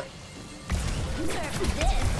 Yeah. for this.